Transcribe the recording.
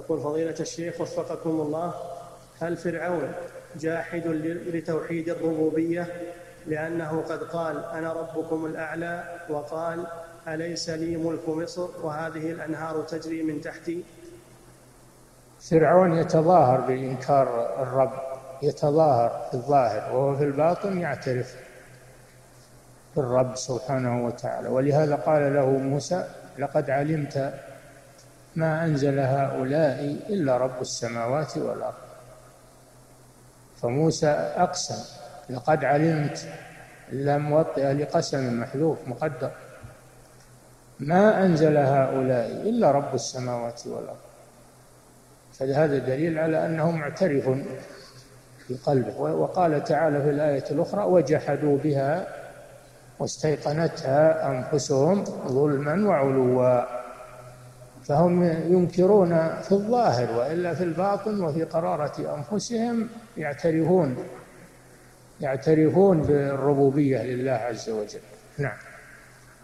يقول فضيلة الشيخ وفقكم الله هل فرعون جاحد لتوحيد الربوبية؟ لأنه قد قال أنا ربكم الأعلى وقال أليس لي ملك مصر وهذه الأنهار تجري من تحتي؟ فرعون يتظاهر بإنكار الرب يتظاهر في الظاهر وهو في الباطن يعترف بالرب سبحانه وتعالى. ولهذا قال له موسى لقد علمت ما أنزل هؤلاء إلا رب السماوات والأرض. فموسى أقسم لقد علمت إلا موطئ لقسم محذوف مقدر. ما أنزل هؤلاء إلا رب السماوات والأرض. فهذا دليل على أنه معترف في قلبه وقال تعالى في الآية الأخرى وجحدوا بها واستيقنتها أنفسهم ظلما وعلوا. فهم ينكرون في الظاهر وإلا في الباطن وفي قرارة أنفسهم يعترفون يعترفون بالربوبية لله عز وجل. نعم.